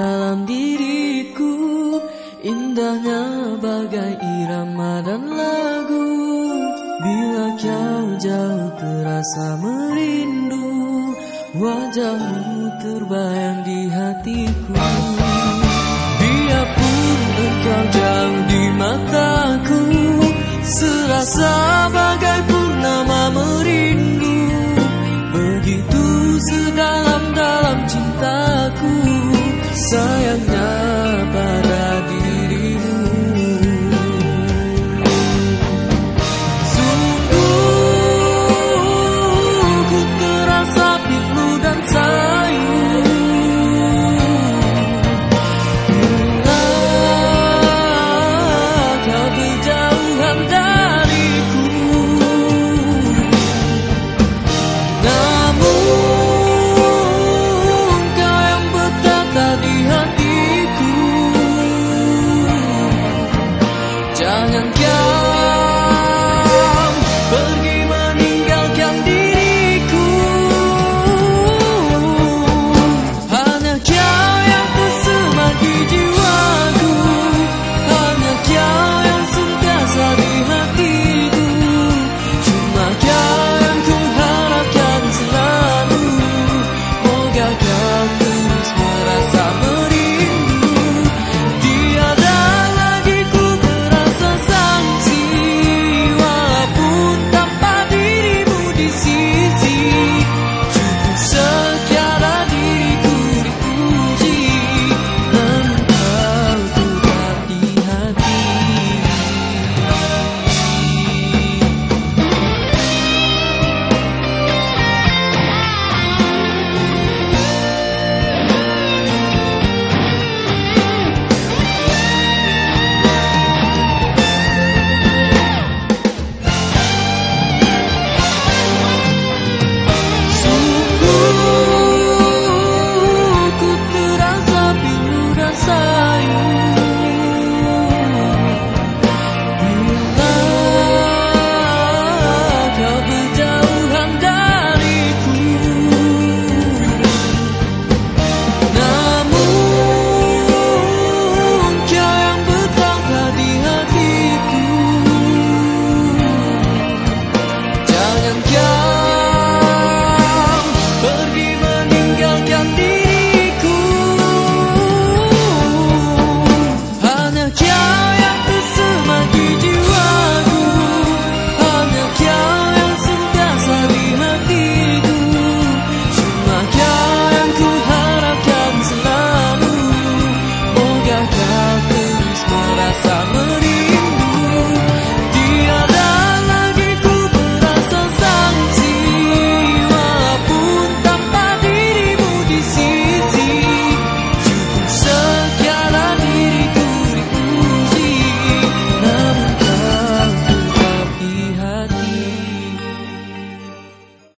dalam diriku Indahnya bagai irama dan lagu. Bila kau jauh terasa merindu Wajahmu terbayang di hatiku.